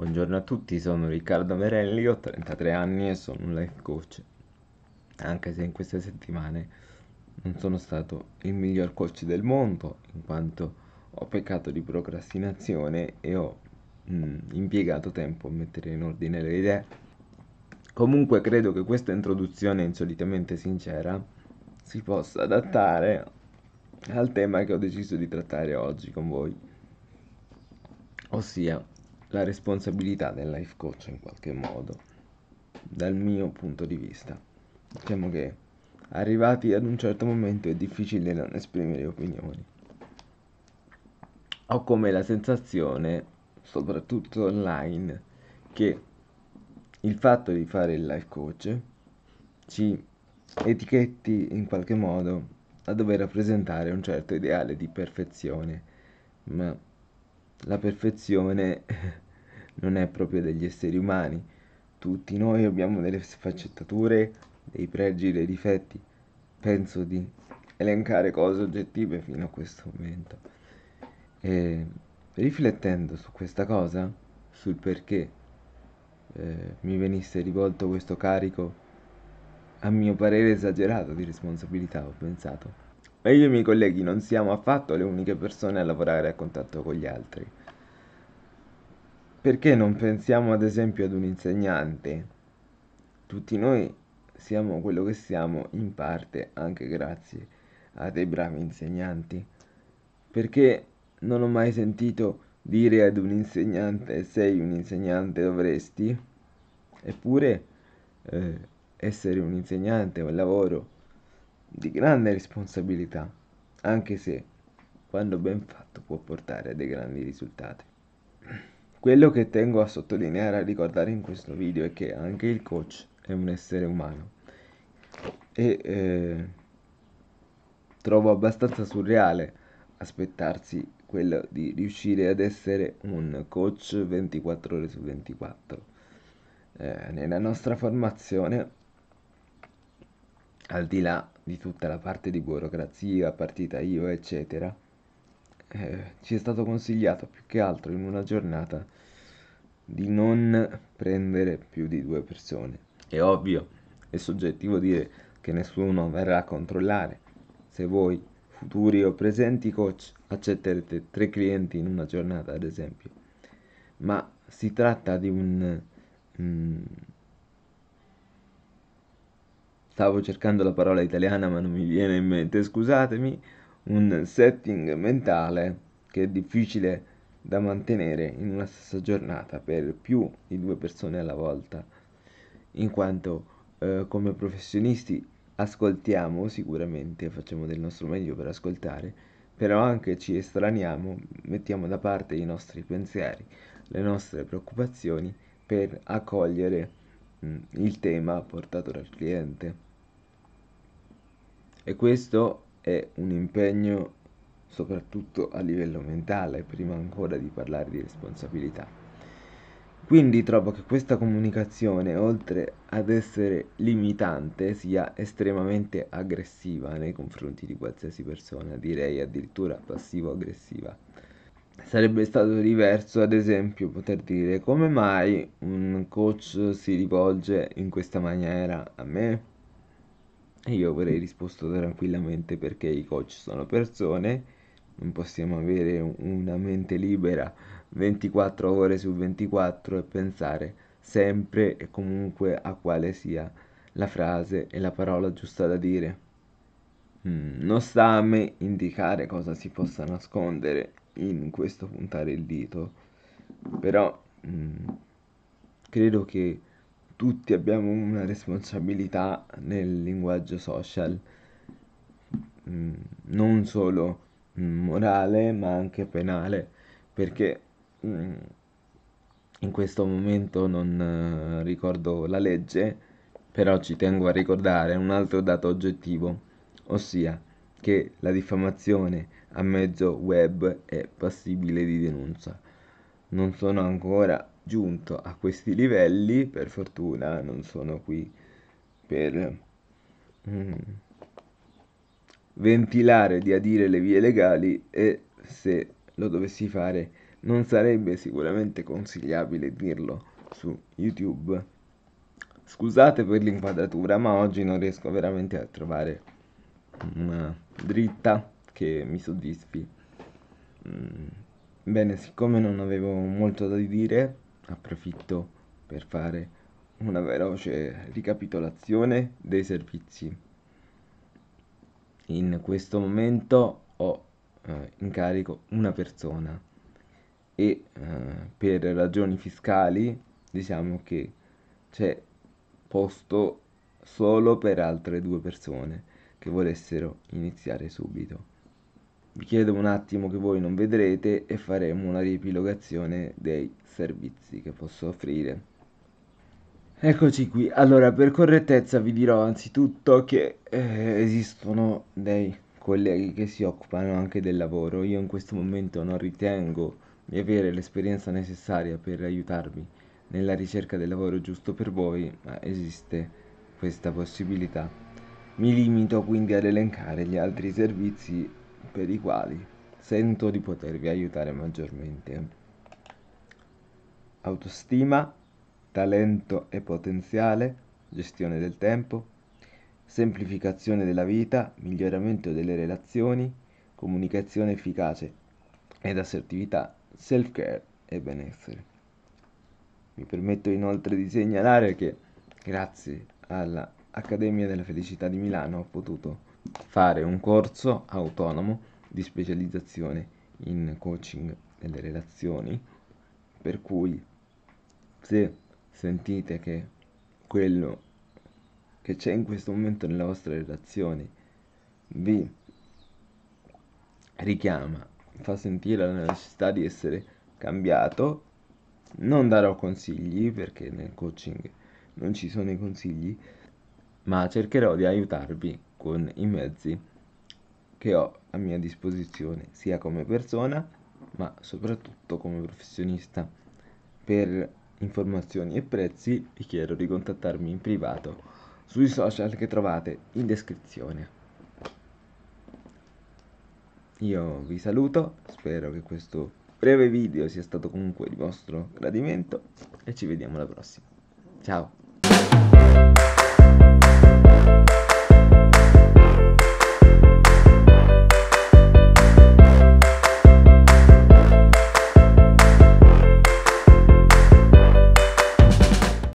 Buongiorno a tutti, sono Riccardo Merelli, ho 33 anni e sono un life coach, anche se in queste settimane non sono stato il miglior coach del mondo, in quanto ho peccato di procrastinazione e ho mh, mm, impiegato tempo a mettere in ordine le idee. Comunque credo che questa introduzione insolitamente sincera si possa adattare al tema che ho deciso di trattare oggi con voi, ossia la responsabilità del life coach in qualche modo, dal mio punto di vista. Diciamo che arrivati ad un certo momento è difficile non esprimere opinioni. Ho come la sensazione, soprattutto online, che il fatto di fare il life coach ci etichetti in qualche modo a dover rappresentare un certo ideale di perfezione, ma la perfezione non è proprio degli esseri umani. Tutti noi abbiamo delle sfaccettature, dei pregi, dei difetti. Penso di elencare cose oggettive fino a questo momento. E riflettendo su questa cosa, sul perché eh, mi venisse rivolto questo carico, a mio parere esagerato di responsabilità, ho pensato ma io e i miei colleghi non siamo affatto le uniche persone a lavorare a contatto con gli altri. Perché non pensiamo ad esempio ad un insegnante? Tutti noi siamo quello che siamo in parte anche grazie a dei bravi insegnanti. Perché non ho mai sentito dire ad un insegnante sei un insegnante dovresti? Eppure eh, essere un insegnante è un lavoro di grande responsabilità, anche se quando ben fatto può portare a dei grandi risultati. Quello che tengo a sottolineare e a ricordare in questo video è che anche il coach è un essere umano e eh, trovo abbastanza surreale aspettarsi quello di riuscire ad essere un coach 24 ore su 24. Eh, nella nostra formazione al di là di tutta la parte di burocrazia, partita io, eccetera, eh, ci è stato consigliato più che altro in una giornata di non prendere più di due persone. È ovvio, è soggettivo dire che nessuno verrà a controllare se voi, futuri o presenti coach, accetterete tre clienti in una giornata, ad esempio. Ma si tratta di un... Mm, stavo cercando la parola italiana ma non mi viene in mente, scusatemi, un setting mentale che è difficile da mantenere in una stessa giornata per più di due persone alla volta, in quanto eh, come professionisti ascoltiamo sicuramente, facciamo del nostro meglio per ascoltare, però anche ci estraniamo, mettiamo da parte i nostri pensieri, le nostre preoccupazioni per accogliere mh, il tema portato dal cliente. E questo è un impegno soprattutto a livello mentale, prima ancora di parlare di responsabilità. Quindi trovo che questa comunicazione, oltre ad essere limitante, sia estremamente aggressiva nei confronti di qualsiasi persona, direi addirittura passivo-aggressiva. Sarebbe stato diverso, ad esempio, poter dire come mai un coach si rivolge in questa maniera a me e io avrei risposto tranquillamente perché i coach sono persone, non possiamo avere una mente libera 24 ore su 24 e pensare sempre e comunque a quale sia la frase e la parola giusta da dire. Mm, non sta a me indicare cosa si possa nascondere in questo puntare il dito, però mm, credo che tutti abbiamo una responsabilità nel linguaggio social, mm, non solo mm, morale ma anche penale, perché mm, in questo momento non eh, ricordo la legge, però ci tengo a ricordare un altro dato oggettivo, ossia che la diffamazione a mezzo web è passibile di denuncia. Non sono ancora giunto a questi livelli, per fortuna non sono qui per mm, ventilare di adire le vie legali e se lo dovessi fare non sarebbe sicuramente consigliabile dirlo su YouTube. Scusate per l'inquadratura, ma oggi non riesco veramente a trovare una dritta che mi soddisfi. Mm, bene, siccome non avevo molto da dire, approfitto per fare una veloce ricapitolazione dei servizi. In questo momento ho eh, in carico una persona e eh, per ragioni fiscali diciamo che c'è posto solo per altre due persone che volessero iniziare subito. Vi chiedo un attimo che voi non vedrete e faremo una riepilogazione dei servizi che posso offrire. Eccoci qui, allora per correttezza vi dirò anzitutto che eh, esistono dei colleghi che si occupano anche del lavoro, io in questo momento non ritengo di avere l'esperienza necessaria per aiutarvi nella ricerca del lavoro giusto per voi, ma esiste questa possibilità. Mi limito quindi ad elencare gli altri servizi per i quali sento di potervi aiutare maggiormente. Autostima, talento e potenziale, gestione del tempo, semplificazione della vita, miglioramento delle relazioni, comunicazione efficace ed assertività, self-care e benessere. Mi permetto inoltre di segnalare che grazie all'Accademia della Felicità di Milano ho potuto fare un corso autonomo di specializzazione in coaching delle relazioni, per cui se sentite che quello che c'è in questo momento nella vostra relazione vi richiama, fa sentire la necessità di essere cambiato, non darò consigli perché nel coaching non ci sono i consigli, ma cercherò di aiutarvi con i mezzi che ho a mia disposizione, sia come persona, ma soprattutto come professionista, per informazioni e prezzi vi chiedo di contattarmi in privato sui social che trovate in descrizione. Io vi saluto, spero che questo breve video sia stato comunque di vostro gradimento e ci vediamo alla prossima. Ciao! thank you